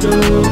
do.